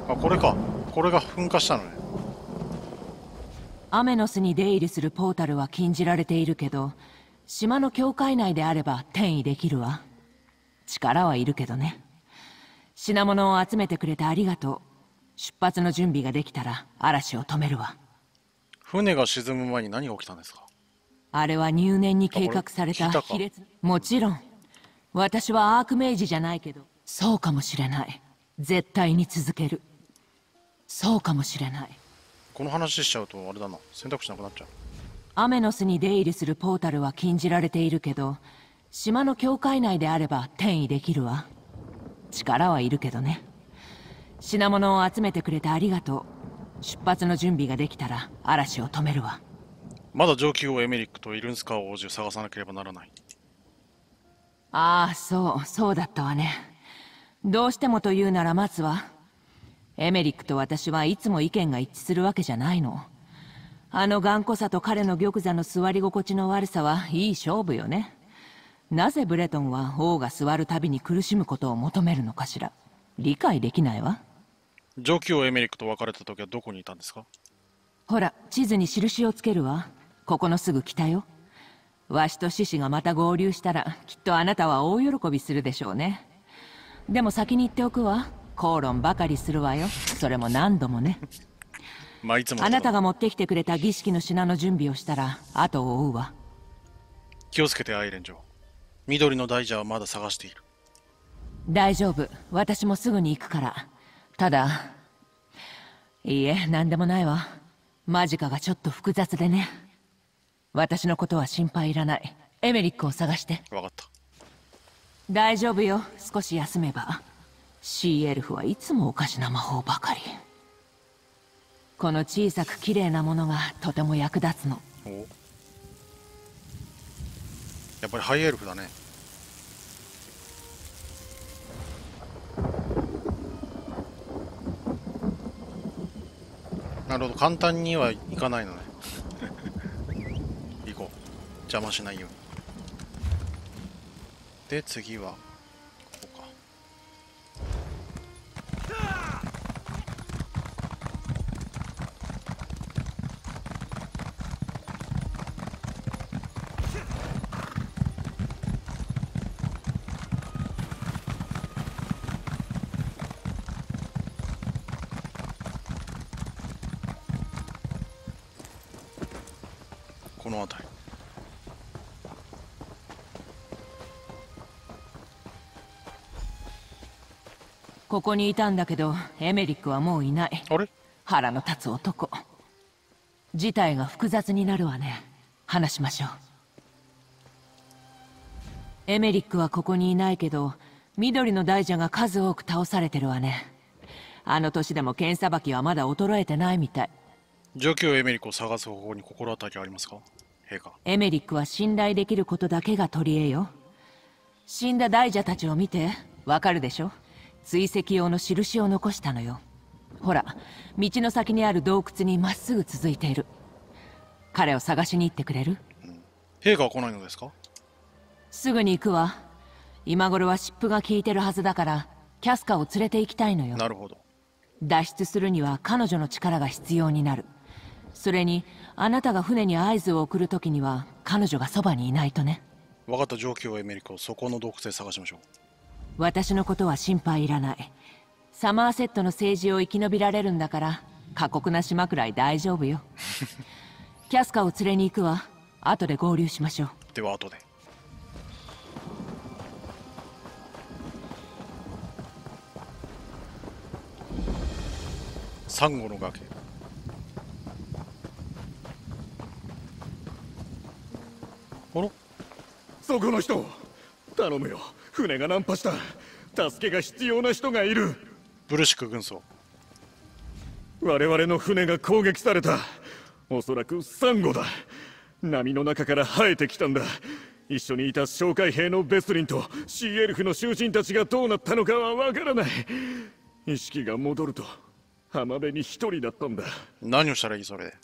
あこれか。これが噴火したのね。アメノスに出入りするポータルは禁じられているけど島の境界内であれば転移できるわ。力はいるけどね。品物を集めてくれてありがとう。出発の準備ができたら嵐を止めるわ。船が沈む前に何が起きたんですか？あれは入念に計画された卑劣もちろん。私はアークメイジじゃないけどそうかもしれない。絶対に続ける。そうかもしれない。この話しちゃうとあれだな。選択肢なくなっちゃうアメノスに出入りするポータルは禁じられているけど島の境界内であれば転移できるわ。力はいるけどね。品物を集めてくれてありがとう。出発の準備ができたら嵐を止めるわ。まだ上級王エメリックとイルンスカー王子を探さなければならない。ああそうそうだったわね。どうしてもと言うなら待つわエメリックと私はいつも意見が一致するわけじゃないのあの頑固さと彼の玉座の座り心地の悪さはいい勝負よね。なぜブレトンは王が座るたびに苦しむことを求めるのかしら。理解できないわ。上級王エメリックと別れた時はどこにいたんですか？ほら地図に印をつけるわ。ここのすぐ北よ。わしと獅子がまた合流したらきっとあなたは大喜びするでしょうね。でも先に言っておくわ。口論ばかりするわよ。それも何度もねまあいつもあなたが持ってきてくれた儀式の品の準備をしたら後を追うわ。気をつけてアイレン城。緑の大蛇はまだ探している。大丈夫。私もすぐに行くから。ただいいえ何でもないわ。マジカがちょっと複雑でね。私のことは心配いらない。エメリックを探して。分かった。大丈夫よ。少し休めば。シーエルフはいつもおかしな魔法ばかりこの小さく綺麗なものがとても役立つの。お。やっぱりハイエルフだね。なるほど。簡単にはいかないのね。行こう。邪魔しないように。で次は。ここにいたんだけどエメリックはもういない。あれ？腹の立つ男。事態が複雑になるわね。話しましょう。エメリックはここにいないけど緑の大蛇が数多く倒されてるわね。あの年でも剣さばきはまだ衰えてないみたい。状況エメリックを探す方法に心当たりありますか？陛下。エメリックは信頼できることだけが取り柄よ。死んだ大蛇たちを見てわかるでしょ？追跡用の印を残したのよ。ほら道の先にある洞窟にまっすぐ続いている。彼を探しに行ってくれる？陛下は来ないのですか？すぐに行くわ。今頃は湿布が効いてるはずだからキャスカを連れて行きたいのよ。なるほど。脱出するには彼女の力が必要になる。それにあなたが船に合図を送る時には彼女がそばにいないとね。分かった状況エメリックを。そこの洞窟で探しましょう私のことは心配いらない。サマーセットの政治を生き延びられるんだから過酷な島くらい大丈夫よ。キャスカを連れに行くわ。後で合流しましょう。では後で。サンゴの崖。あらそこの人頼むよ船が難破した。助けが必要な人がいる。ブルシク軍曹。我々の船が攻撃された。おそらくサンゴだ。波の中から生えてきたんだ。一緒にいた紹介兵のベスリンとシーエルフの囚人たちがどうなったのかはわからない。意識が戻ると浜辺に一人だったんだ。何をしたらいいそれ？で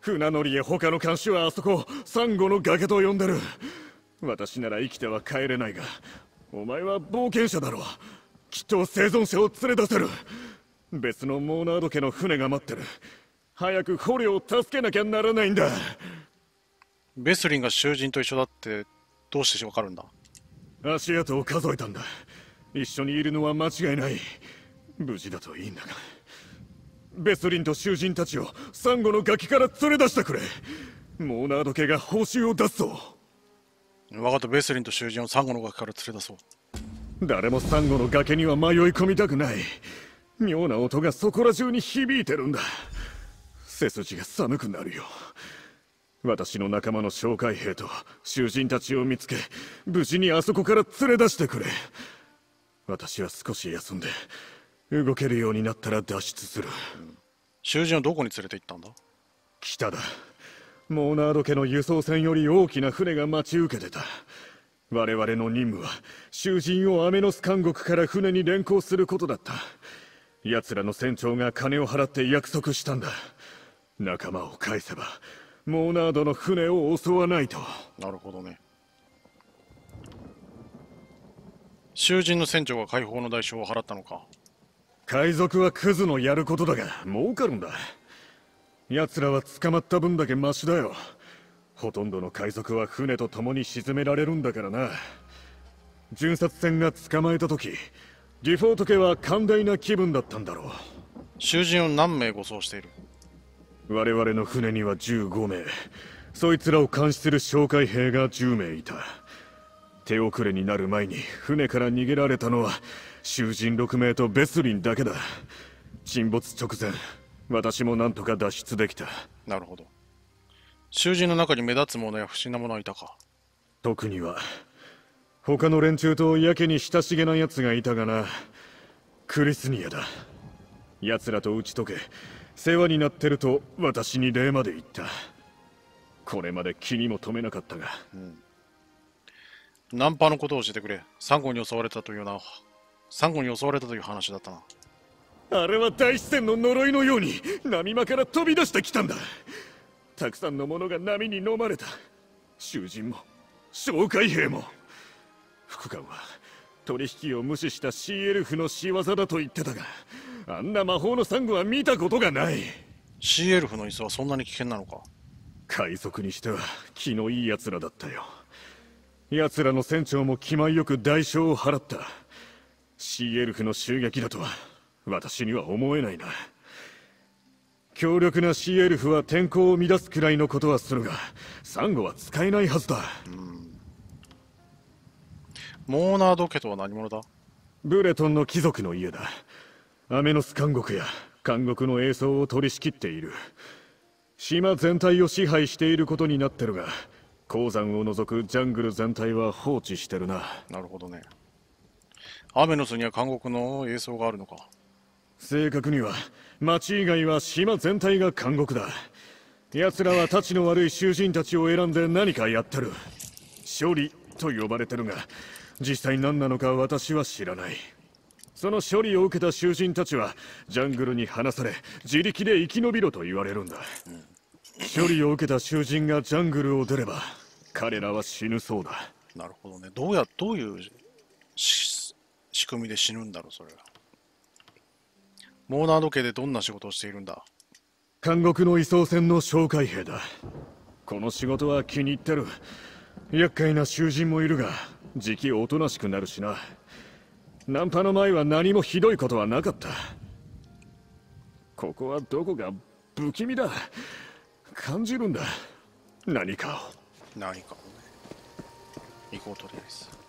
船乗りへ他の監視はあそこサンゴの崖と呼んでる私なら生きては帰れないがお前は冒険者だろう。きっと生存者を連れ出せる。別のモーナード家の船が待ってる。早く捕虜を助けなきゃならないんだ。ベスリンが囚人と一緒だってどうしてわかるんだ？足跡を数えたんだ。一緒にいるのは間違いない。無事だといいんだが。ベスリンと囚人たちをサンゴの崖から連れ出してくれ。モーナード家が報酬を出すぞ分かった。ベスリンと囚人をサンゴの崖から連れ出そう。誰もサンゴの崖には迷い込みたくない。妙な音がそこら中に響いてるんだ。背筋が寒くなるよ。私の仲間の紹介兵と囚人たちを見つけ無事にあそこから連れ出してくれ。私は少し休んで動けるようになったら脱出する。囚人をどこに連れて行ったんだ？北だモーナード家の輸送船より大きな船が待ち受けてた。我々の任務は囚人をアメノス監獄から船に連行することだった。奴らの船長が金を払って約束したんだ。仲間を返せばモーナードの船を襲わないと。なるほどね。囚人の船長が解放の代償を払ったのか。海賊はクズのやることだが儲かるんだ奴らは捕まった分だけマシだよ。ほとんどの海賊は船と共に沈められるんだからな。巡察船が捕まえた時ディフォート家は寛大な気分だったんだろう。囚人を何名護送している？我々の船には15名。そいつらを監視する紹介兵が10名いた。手遅れになる前に船から逃げられたのは囚人6名とベスリンだけだ。沈没直前私も何とか脱出できた。なるほど。囚人の中に目立つものや不審なものはいたか。特には他の連中とやけに親しげな奴がいたがな。クリスニアだ。奴らと打ち解け世話になってると私に礼まで言った。これまで気にも留めなかったが、うん、ナンパのことを教えてくれ。サンゴに襲われたというな。サンゴに襲われたという話だったなあれは大自然の呪いのように波間から飛び出してきたんだ。たくさんのものが波に飲まれた。囚人も紹介兵も。副官は取引を無視したシーエルフの仕業だと言ってたがあんな魔法のサンゴは見たことがない。シーエルフの椅子はそんなに危険なのか？海賊にしては気のいい奴らだったよ。奴らの船長も気前よく代償を払った。シーエルフの襲撃だとは私には思えないな。強力なシーエルフは天候を乱すくらいのことはするがサンゴは使えないはずだ。モーナード家とは何者だ？ブレトンの貴族の家だ。アメノス監獄や監獄の栄装を取り仕切っている。島全体を支配していることになってるが鉱山を除くジャングル全体は放置してるな。なるほどね。アメノスには監獄の栄装があるのか正確には町以外は島全体が監獄だ。奴らはたちの悪い囚人たちを選んで何かやってる。処理と呼ばれてるが実際何なのか私は知らない。その処理を受けた囚人たちはジャングルに放され自力で生き延びろと言われるんだ、処理を受けた囚人がジャングルを出れば彼らは死ぬそうだ。なるほどね。どうやどういう仕組みで死ぬんだろうそれは。モーナード家でどんな仕事をしているんだ？監獄の移送船の紹介兵だ。この仕事は気に入ってる。厄介な囚人もいるが時期おとなしくなるしな。ナンパの前は何もひどいことはなかった。ここはどこか不気味だ。感じるんだ。何かを。何かをね。行こうとりあえず